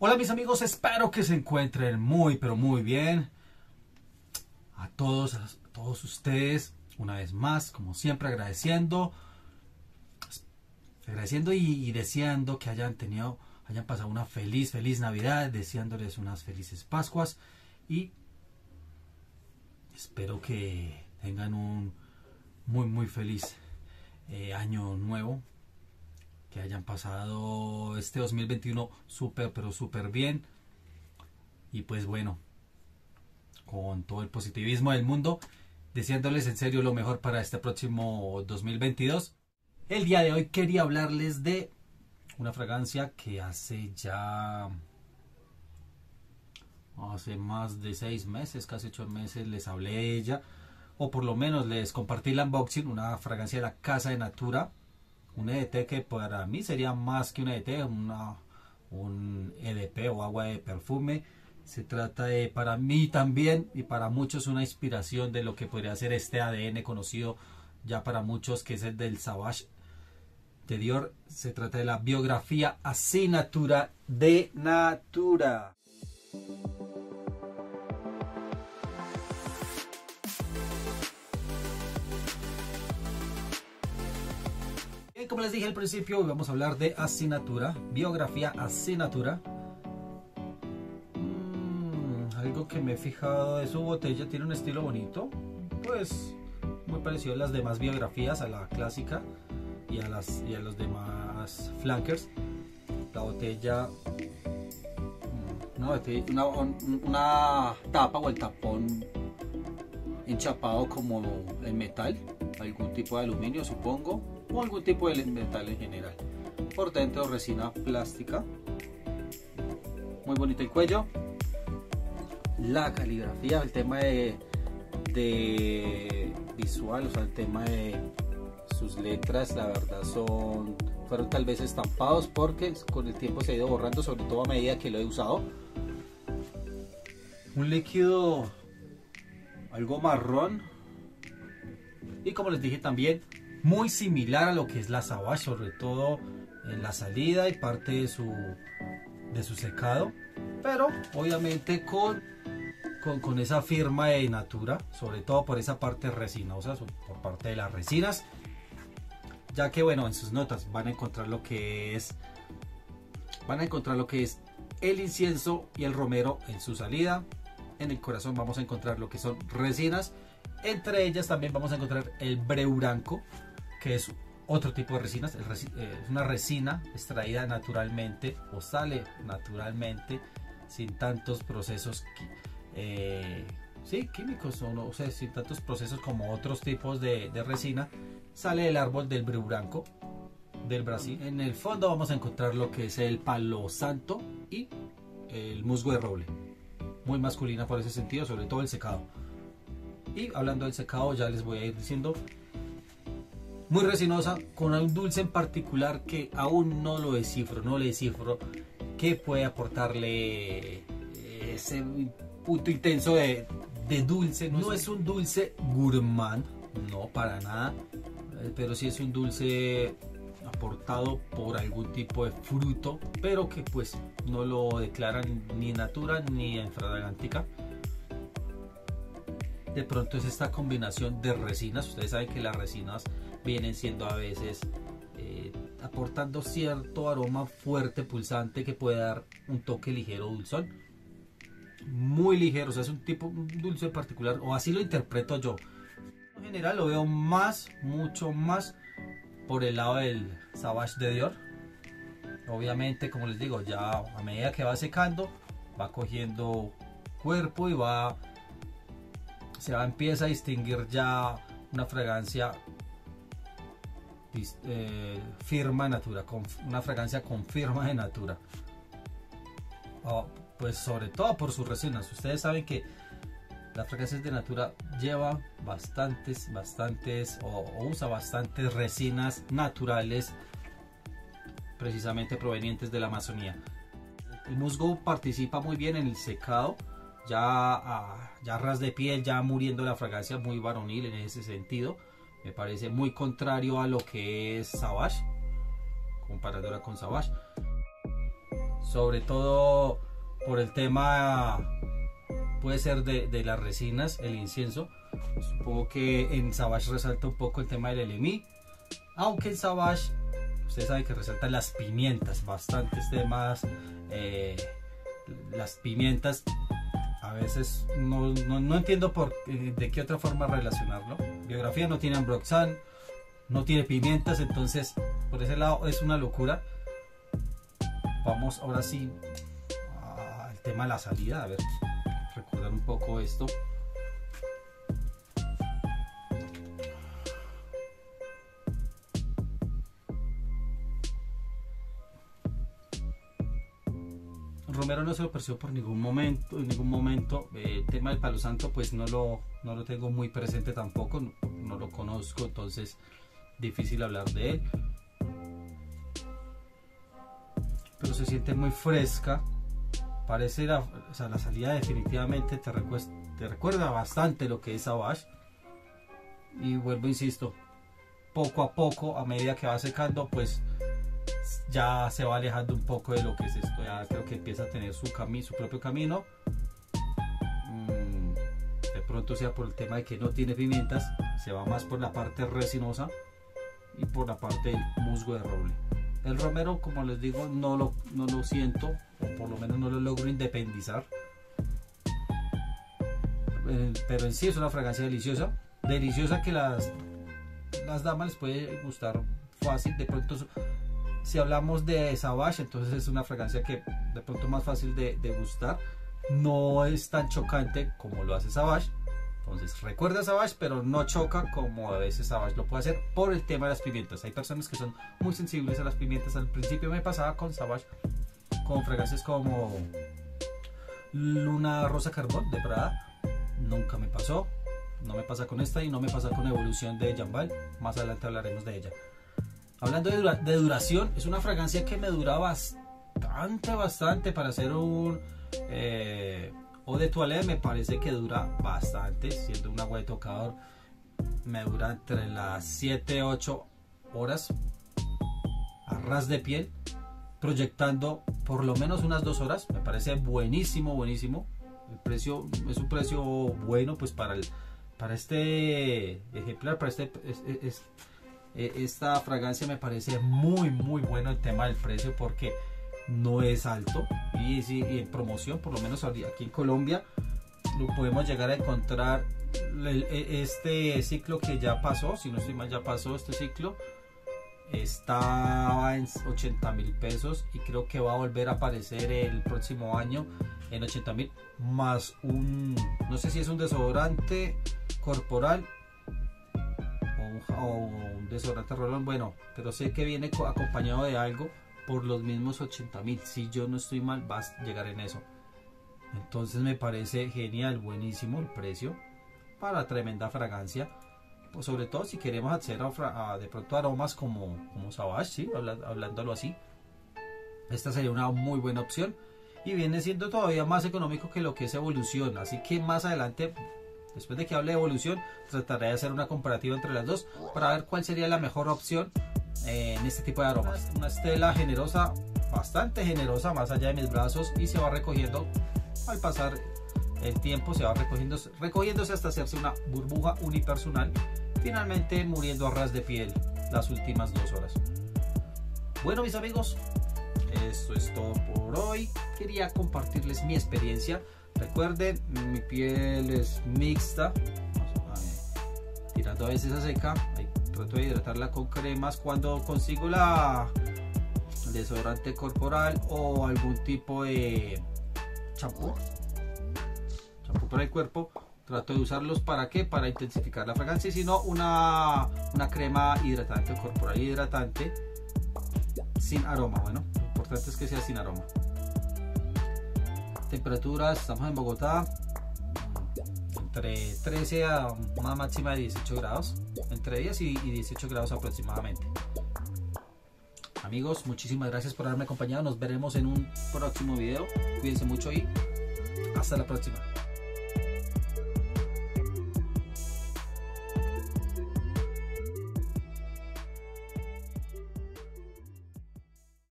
Hola mis amigos, espero que se encuentren muy pero muy bien. A todos, a todos ustedes, una vez más, como siempre agradeciendo, agradeciendo y, deseando que hayan tenido, hayan pasado una feliz, feliz Navidad, deseándoles unas felices Pascuas y espero que tengan un muy muy feliz eh, año nuevo hayan pasado este 2021 súper, pero súper bien. Y pues bueno, con todo el positivismo del mundo, deseándoles en serio lo mejor para este próximo 2022. El día de hoy quería hablarles de una fragancia que hace ya hace más de seis meses, casi ocho meses les hablé de ella, o por lo menos les compartí la unboxing, una fragancia de la Casa de Natura, un EDT que para mí sería más que un EDT, una, un EDP o agua de perfume. Se trata de, para mí también y para muchos, una inspiración de lo que podría ser este ADN conocido ya para muchos, que es el del Savage de Dior. Se trata de la biografía así Natura de Natura. Como les dije al principio, hoy vamos a hablar de asignatura, biografía asignatura. Mm, algo que me he fijado de su botella, tiene un estilo bonito, pues muy parecido a las demás biografías, a la clásica y a, las, y a los demás flankers. La botella, mm, una, una tapa o el tapón enchapado como en metal, algún tipo de aluminio supongo, o algún tipo de metal en general. Por dentro resina plástica. Muy bonito el cuello. La caligrafía, el tema de, de visual, o sea, el tema de sus letras, la verdad son fueron tal vez estampados porque con el tiempo se ha ido borrando, sobre todo a medida que lo he usado. Un líquido algo marrón. Y como les dije también muy similar a lo que es la Savage, sobre todo en la salida y parte de su, de su secado, pero obviamente con, con, esa firma de Natura, sobre todo por esa parte resinosa, por parte de las resinas, ya que bueno, en sus notas van a encontrar lo que es, van a encontrar lo que es el incienso y el romero en su salida, en el corazón vamos a encontrar lo que son resinas, entre ellas también vamos a encontrar el breuranco, que es otro tipo de resinas, eh, es una resina extraída naturalmente o sale naturalmente sin tantos procesos eh, sí, químicos o, no, sea, sin tantos procesos como otros tipos de, resina, sale del árbol del blanco del Brasil. En el fondo vamos a encontrar lo que es el palo santo y el musgo de roble. Muy masculina por ese sentido, sobre todo el secado. Y hablando del secado, ya les voy a ir diciendo muy resinosa, con un dulce en particular que aún no lo descifro, no le descifro qué puede aportarle ese punto intenso de, dulce. No, es un dulce gourmand, no para nada, eh, pero sí es un dulce por algún tipo de fruto, pero que pues no lo declaran ni natura ni en fragantica de pronto es esta combinación de resinas. Ustedes saben que las resinas vienen siendo a veces eh, aportando cierto aroma fuerte, pulsante, que puede dar un toque ligero dulzón. Muy ligero, o sea, es un tipo dulce particular, o así lo interpreto yo. En general lo veo más, mucho más por el lado del Savage de Dior. Obviamente, como les digo, ya a medida que va secando, va cogiendo cuerpo y va se va, empieza a distinguir ya una fragancia eh, firma de natura, con una fragancia con firma de natura. pues sobre todo por sus resinas. Ustedes saben que las fragancias de natura lleva bastantes, bastantes o, usa bastantes resinas naturales precisamente provenientes de la Amazonía. El musgo participa muy bien en el secado, ya ya ras de piel, ya muriendo la fragancia muy varonil en ese sentido me parece muy contrario a lo que es Savage, comparadora con Savage. sobre todo por el tema puede ser de, las resinas, el incienso. Supongo que en Savage resalta un poco el tema del LMI, aunque en Savage usted sabe que resaltan las pimientas, bastantes temas, eh, las pimientas. A veces no, entiendo por, eh, de qué otra forma relacionarlo. Biografía no tiene ambroxan, no tiene pimientas, entonces por ese lado es una locura. Vamos ahora sí al tema de la salida, a ver, un poco esto. Romero no se lo percibo por ningún momento, en ningún momento. el tema del palo santo, pues no lo, no lo tengo muy presente tampoco, no, lo conozco, entonces difícil hablar de él. Pero se siente muy fresca. Parece la, salida definitivamente te, recuerda bastante lo que es Savage. Y vuelvo, insisto, poco a poco, a medida que va secando, pues ya se va alejando un poco de lo que es esto, ya creo que empieza a tener su, camino, su propio camino. Mm, de pronto sea por el tema de que no tiene pimientas, se va más por la parte resinosa y por la parte del musgo de roble. El romero, como les digo, no lo, no lo siento, o por lo menos no lo logro independizar. Eh, pero en sí es una fragancia deliciosa, deliciosa que las, las damas les puede gustar fácil. De pronto si hablamos de Savage, entonces es una fragancia que de pronto más fácil de, gustar. No es tan chocante como lo hace Savage. Entonces recuerda Savage, pero no choca como a veces Savage lo puede hacer por el tema de las pimientas. Hay personas que son muy sensibles a las pimientas. Al principio me pasaba con Savage, con fragancias como Luna Rosa Carbón de Prada. Nunca me pasó. No me pasa con esta y no me pasa con Evolución de Jambal. Más adelante hablaremos de ella. Hablando de, duración, es una fragancia que me dura bastante, bastante para hacer un eh, de toilette. Me parece que dura bastante, siendo un agua de tocador. Me dura entre las 7 8 horas a ras de piel, proyectando por lo menos unas 2 horas. Me parece buenísimo, buenísimo. El precio es un precio bueno, pues para el para este ejemplar, para este es, e, esta fragancia me parece muy muy bueno el tema del precio porque no es alto y, en promoción por lo menos aquí en Colombia lo podemos llegar a encontrar e, este ciclo que ya pasó si no estoy mal ya pasó este ciclo estaba en 80 mil pesos y creo que va a volver a aparecer el próximo año en 80 mil más un no sé si es un desodorante corporal o un desodorante rolón, bueno, pero sé que viene acompañado de algo por los mismos 80 mil. Si yo no estoy mal, vas a llegar en eso. Entonces me parece genial, buenísimo el precio para tremenda fragancia. Sobre todo si queremos hacer a, de pronto aromas como, como Savage, ¿sí? hablándolo así. Esta sería una muy buena opción y viene siendo todavía más económico que lo que es Evolución. Así que más adelante Después de que hable de evolución, trataré de hacer una comparativa entre las dos para ver cuál sería la mejor opción eh, en este tipo de aromas. Una estela generosa, bastante generosa, más allá de mis brazos y se va recogiendo al pasar el tiempo, se va recogiendo, recogiéndose hasta hacerse una burbuja unipersonal, finalmente muriendo a ras de piel las últimas dos horas. Bueno mis amigos, esto es todo por hoy. Quería compartirles mi experiencia Recuerden, mi piel es mixta, tirando a veces a seca. trato de hidratarla con cremas cuando consigo la desodorante corporal o algún tipo de champú, para el cuerpo. Trato de usarlos para qué? Para intensificar la fragancia, sino una, una crema hidratante corporal hidratante sin aroma. Bueno, lo importante es que sea sin aroma temperaturas, estamos en Bogotá, entre 13 a una máxima de 18 grados, entre 10 y 18 grados aproximadamente. Amigos, muchísimas gracias por haberme acompañado. Nos veremos en un próximo video. Cuídense mucho y hasta la próxima.